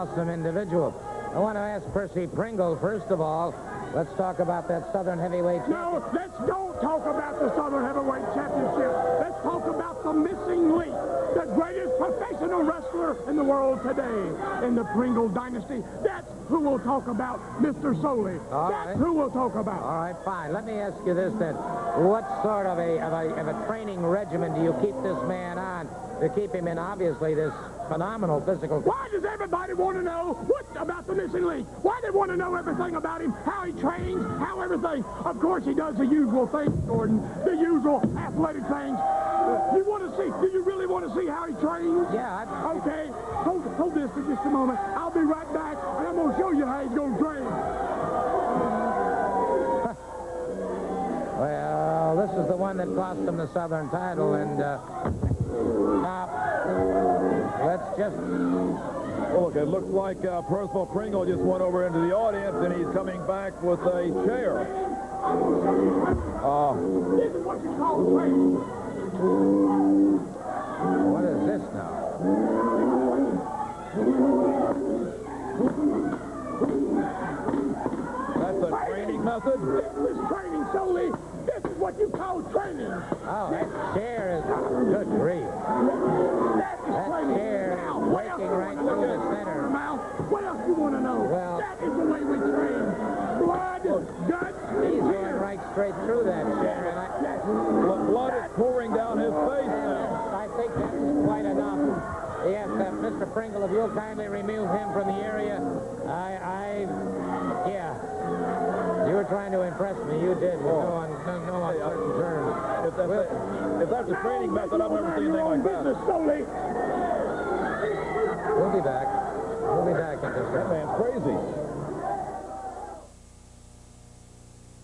awesome individual. I want to ask Percy Pringle, first of all, let's talk about that Southern Heavyweight No, let's don't talk about the Southern Heavyweight Championship. Let's talk about the missing link, the greatest professional wrestler in the world today in the Pringle dynasty. That's who we'll talk about, Mr. Solie. All That's right. who we'll talk about. All right, fine. Let me ask you this then. What sort of a, of a, of a training regimen do you keep this man on to keep him in, obviously, this phenomenal physical... Why does everybody want to know what about the missing link? Why they want to know everything about him, how he trains, how everything? Of course, he does the usual things, Gordon, the usual athletic things. You want to see, do you really want to see how he trains? Yeah, I- Okay, hold, hold this for just a moment. I'll be right back, and I'm going to show you how he's going to train. Well, this is the one that cost him the Southern title, and, uh... Now, let's just... Well, look, it looks like uh, Percival Pringle just went over into the audience, and he's coming back with a chair. Uh, This is what you call training. What is this now? that's a training method. This is training, Solie. This is what you call training. Oh, that chair is... Good grief. That That training. chair is Now, what else working you right through the center. Mouth. What else you want to know? Well- that is the way we train. Blood, oh. guts, He's and going right straight through that chair, and I... Bl- Blood is pouring down his face now. I think that's quite enough. Yes, uh, Mr. Pringle, if you'll kindly remove him from the area. I, I, yeah. You were trying to impress me. You did. with No, on, no, no uncertain terms. If that's, a, if that's a training method, I've never seen anything like business, that. Solie. We'll be back. We'll be back in just a That man's crazy.